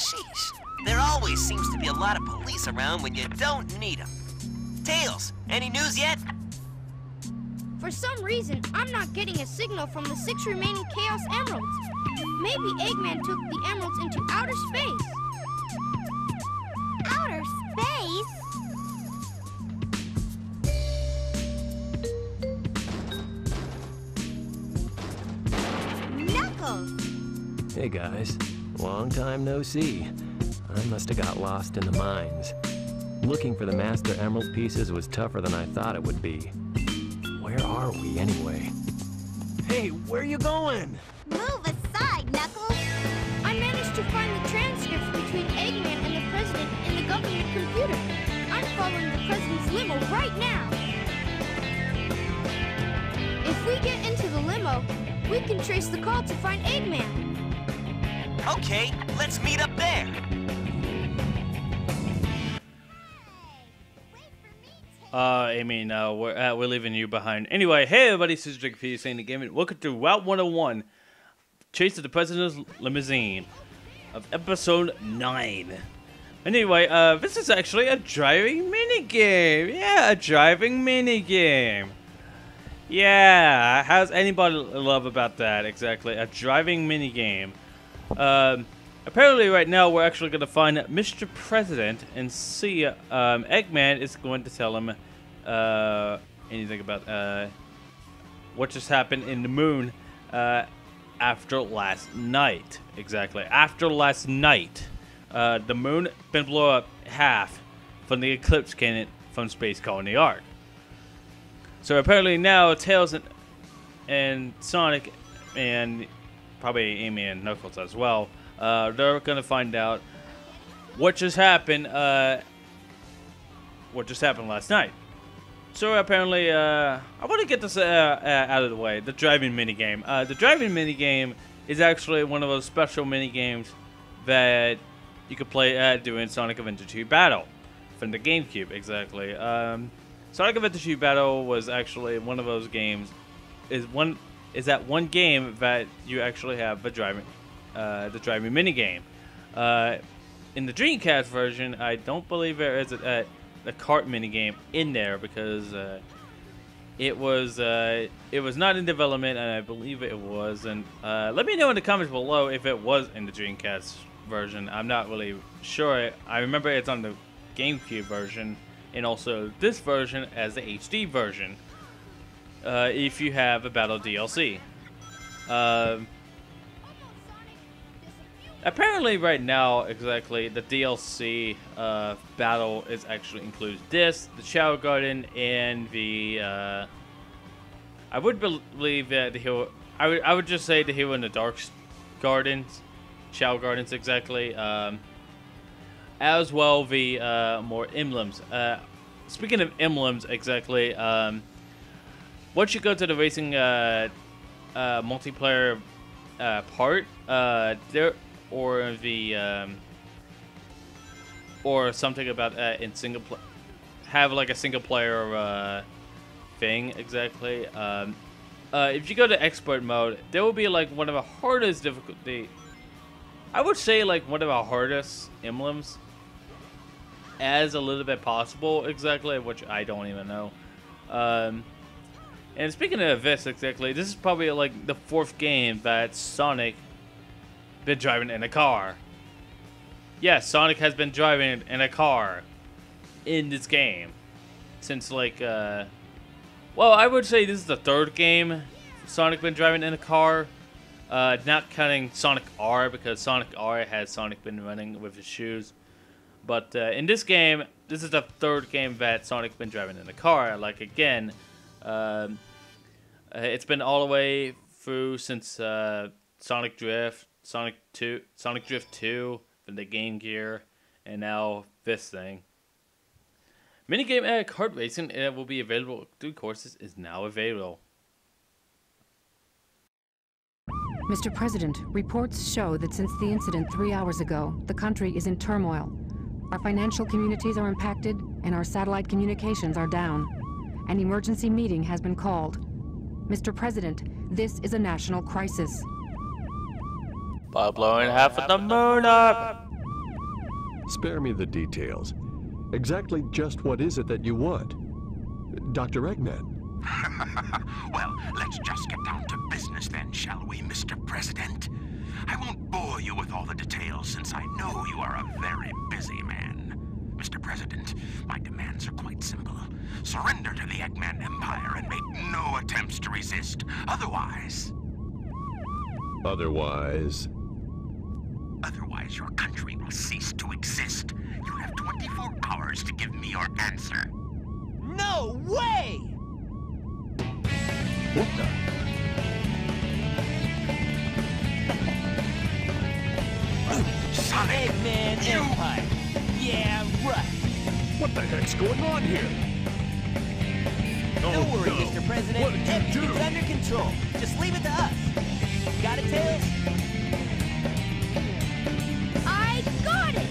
Sheesh. There always seems to be a lot of police around when you don't need them. Tails, any news yet? For some reason, I'm not getting a signal from the six remaining Chaos Emeralds. Maybe Eggman took the emeralds into outer space. Outer space? Knuckles! Hey guys, long time no see. I must have got lost in the mines. Looking for the Master Emerald pieces was tougher than I thought it would be. Where are we anyway? Hey, where are you going? Move aside, Knuckles! I managed to find the transcripts between Eggman and the President in the government computer. I'm following the President's limo right now. If we get into the limo, we can trace the call to find Eggman. Okay, let's meet up there. Uh, I mean, uh, we're, uh, we're leaving you behind. Anyway, hey everybody, this is Drake P saying the game. Welcome to Route 101, Chase to the President's Limousine of Episode 9. Anyway, uh, this is actually a driving minigame. Yeah, a driving minigame. Yeah, how's anybody love about that? Exactly, a driving minigame. Um, apparently right now we're actually going to find Mr. President and see um, Eggman is going to tell him uh, anything about uh, what just happened in the moon uh, after last night. Exactly. After last night, uh, the moon been blown up half from the eclipse cannon from Space Colony ARK. So apparently now Tails and, and Sonic and probably Amy and Knuckles as well. Uh, they're gonna find out what just happened. Uh, what just happened last night. So apparently, uh, I want to get this uh, uh, out of the way. The driving minigame. Uh, the driving minigame is actually one of those special minigames that you could play uh, during Sonic Adventure 2 Battle from the GameCube. Exactly. Um, Sonic Adventure 2 Battle was actually one of those games. Is one is that one game that you actually have the driving, uh, the driving minigame. Uh, in the Dreamcast version, I don't believe there is a, a, a kart minigame in there because uh, it was uh, it was not in development, and I believe it was. And uh, let me know in the comments below if it was in the Dreamcast version. I'm not really sure. I remember it's on the GameCube version, and also this version as the HD version uh, if you have a Battle DLC. Um, apparently, right now, exactly, the DLC uh, battle is actually includes this, the Chao Garden, and the. Uh, I would believe that the hero. I would, I would just say the hero in the Dark Gardens, Chao Gardens, exactly. Um, as well, the uh, more emblems. Uh, speaking of emblems, exactly. Um, once you go to the racing uh, uh, multiplayer uh, part, uh, there or the um, or something about uh, in single player, have like a single player uh, thing exactly. Um, if you go to expert mode, there will be like one of the hardest difficulty. I would say like one of the hardest emblems as a little bit possible exactly, which I don't even know. Um, and speaking of this exactly, this is probably like the fourth game that Sonic been driving in a car. Yes, Sonic has been driving in a car in this game since like uh well, I would say this is the third game Sonic been driving in a car. Uh, not counting Sonic R because Sonic R has Sonic been running with his shoes. But uh, in this game, this is the third game that Sonic been driving in a car. Like again, um, uh, it's been all the way through since uh, Sonic Drift, Sonic Two, Sonic Drift Two, then the Game Gear, and now this thing. Minigame uh, kart racing uh, will be available through courses is now available. Mr. President, reports show that since the incident three hours ago, the country is in turmoil. Our financial communities are impacted, and our satellite communications are down. An emergency meeting has been called. Mr. President, this is a national crisis. By blowing half of the moon up! Spare me the details. Exactly just what is it that you want? Dr. Eggman. well, let's just get down to business then, shall we, Mr. President? I won't bore you with all the details since I know you are a very busy man. Mr. President, my demands are quite simple. Surrender to the Eggman Empire and make no attempts to resist. Otherwise, Otherwise, otherwise your country will cease to exist. You have 24 hours to give me your answer. No way! what the? Sonic, Eggman What the heck's going on here? Don't Oh, worry, no. Mr. President. What did you Everything's do? under control. Just leave it to us. Got it, Tails? I got it!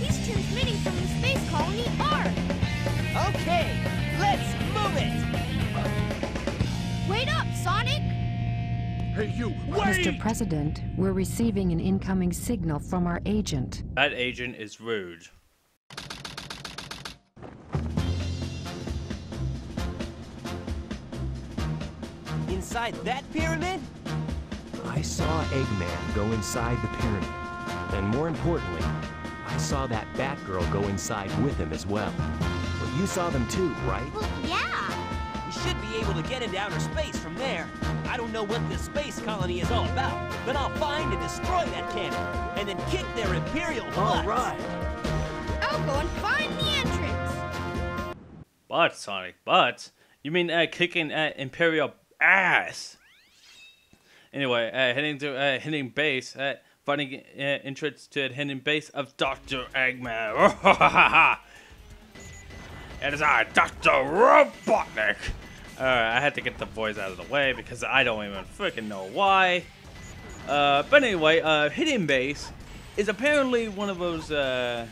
He's transmitting from the space colony Ark. Okay, let's move it! Wait up, Sonic! Hey, you! wait! Mr. President, we're receiving an incoming signal from our agent. That agent is rude. Inside that pyramid? I saw Eggman go inside the pyramid. And more importantly, I saw that Batgirl go inside with him as well. Well, you saw them too, right? Well, yeah. You should be able to get into outer space from there. I don't know what this space colony is all about, but I'll find and destroy that cannon, and then kick their Imperial butts. I'll go and find the entrance. But, Sonic, but. You mean uh, kicking uh, Imperial ass? Anyway, uh, heading to uh, hidden base, uh, finding uh, entrance to hidden base of Dr. Eggman. it is I, Dr. Robotnik. Alright, I had to get the voice out of the way because I don't even freaking know why. Uh, but anyway, uh, hidden base is apparently one of those. Uh,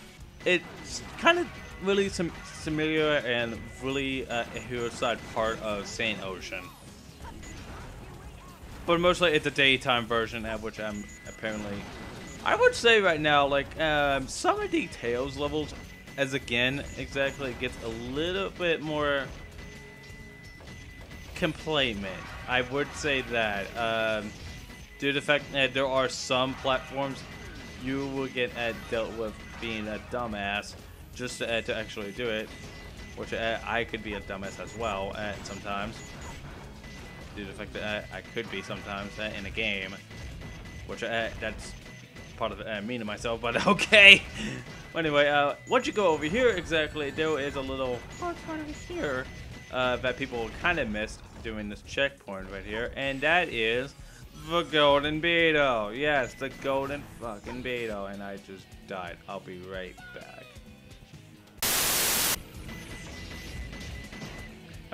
it's kind of really sim- similar and really uh, a hillside part of Sand Ocean. But mostly it's a daytime version, at which I'm apparently. I would say right now, like um, some of the Tails levels, as again exactly gets a little bit more complainment. I would say that um, due to the fact that there are some platforms you will get uh, dealt with being a dumbass just to, uh, to actually do it, which uh, I could be a dumbass as well uh, sometimes due to the fact that uh, I could be sometimes uh, in a game, which uh, that's part of uh, me to myself, but okay. anyway, uh, once you go over here exactly, there is a little part over here uh, that people kind of missed doing this checkpoint right here, and that is the Golden Beetle. Yes, the Golden fucking Beetle, and I just died. I'll be right back.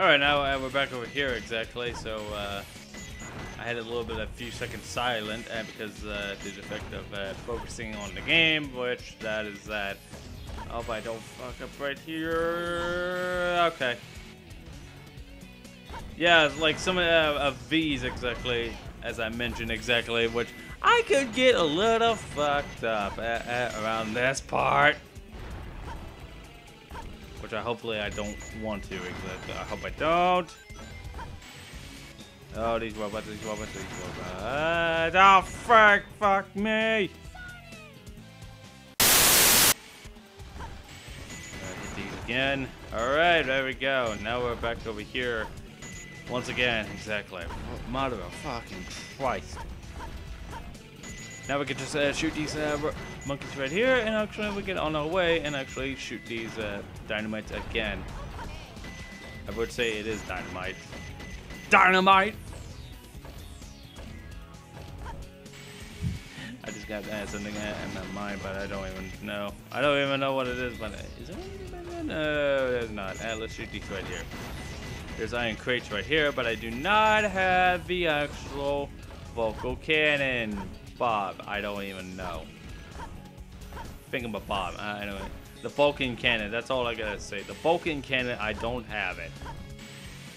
Alright, now uh, we're back over here exactly, so uh, I had a little bit of a few seconds silent uh, because uh, the effect of uh, focusing on the game, which that is that. I hope I don't fuck up right here. Okay. Yeah, like some uh, of these exactly, as I mentioned exactly, which I could get a little fucked up at around this part. Which I hopefully I don't want to exactly. I hope I don't. Oh, these robots, these robots, these robots. Oh, fuck, fuck me. Hit these again. Alright, there we go. Now we're back over here. Once again, exactly. Mother of fucking Christ. Now we can just uh, shoot these uh, monkeys right here, and actually we get on our way and actually shoot these uh, dynamites again. I would say it is dynamite. Dynamite! I just got uh, something uh, in my mind, but I don't even know. I don't even know what it is, but uh, is there anything? No, there's not. Uh, let's shoot these right here. There's iron crates right here, but I do not have the actual Vulcan cannon. Bob, I don't even know. Think of a Bob. Know it. The Vulcan cannon. That's all I gotta say. The Vulcan cannon. I don't have it.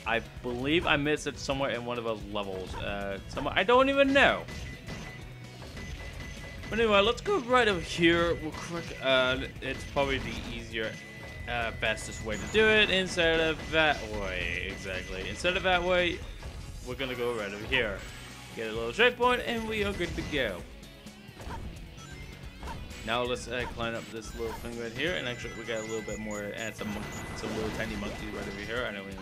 I believe I missed it somewhere in one of those levels. Uh, somewhere I don't even know. But anyway, let's go right over here real quick. Uh, it's probably the easier, uh, fastest way to do it instead of that way. Exactly. Instead of that way, we're gonna go right over here. Get a little checkpoint, and we are good to go. Now let's uh, climb up this little thing right here, and actually we got a little bit more, and some some little tiny monkeys right over here. I don't even,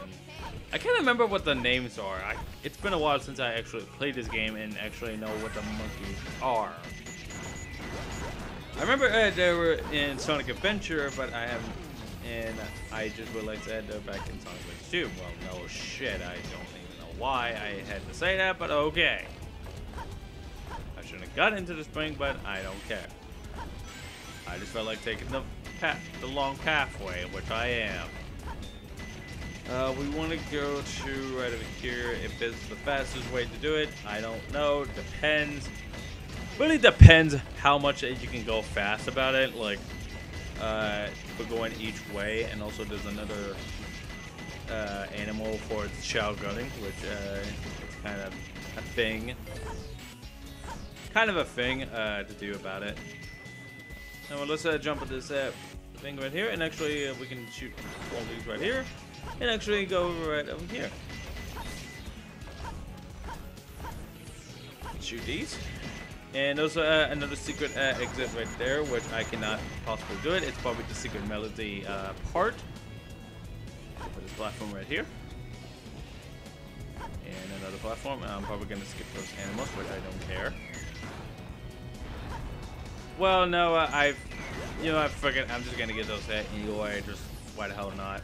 I can't remember what the names are. I, it's been a while since I actually played this game and actually know what the monkeys are. I remember uh, they were in Sonic Adventure, but I haven't, and I just would realized that they're back in Sonic Adventure 2. Well, no shit, I don't why I had to say that, but okay. I shouldn't have got into the spring, but I don't care. I just felt like taking the path, the long pathway, which I am. Uh, we want to go to right over here. If it's the fastest way to do it, I don't know. Depends. Really depends how much you can go fast about it. Like, uh, for going each way, and also there's another uh, animal for its shell gunning, which uh, is kind of a thing. Kind of a thing uh, to do about it. Now let's uh, jump at this thing right here, and actually uh, we can shoot all these right here, and actually go right over here. Shoot these. And also uh, another secret uh, exit right there, which I cannot possibly do it. It's probably the secret melody uh, part. Platform right here. And another platform. I'm probably going to skip those animals, but I don't care. Well, no, uh, I've, you know, I figured I'm just gonna get those hit anyway. Just why the hell not?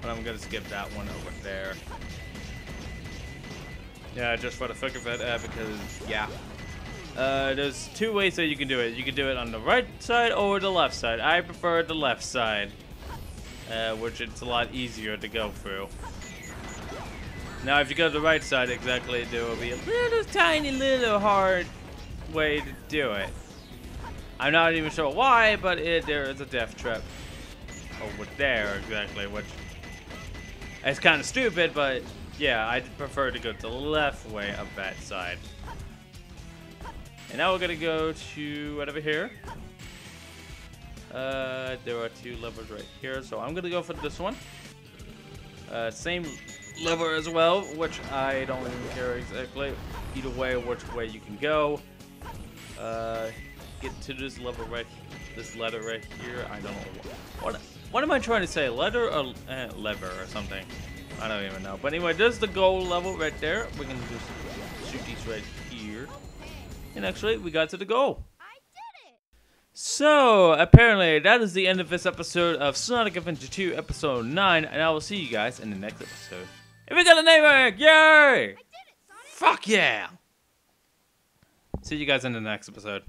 But I'm gonna skip that one over there. Yeah, just for the fuck of it, uh, because yeah. Uh, there's two ways that you can do it. You can do it on the right side or the left side. I prefer the left side, uh, which it's a lot easier to go through. Now, if you go to the right side, exactly, there will be a little tiny little hard way to do it. I'm not even sure why, but it, there is a death trap over there, exactly, which it's kind of stupid, but yeah, I'd prefer to go to the left way of that side. And now we're gonna go to right over here. Uh, there are two levers right here, so I'm gonna go for this one. Uh, same lever as well, which I don't even care exactly. Either way, which way you can go. Uh, get to this level right, this letter right here. I don't know what. What am I trying to say? Letter or uh, lever or something? I don't even know. But anyway, there's the goal level right there. We can just shoot these right here. And actually, we got to the goal. I did it! So, apparently, that is the end of this episode of Sonic Adventure 2, Episode 9, and I will see you guys in the next episode. If we got a name egg, yay! I did it, Sonic! Fuck yeah! See you guys in the next episode.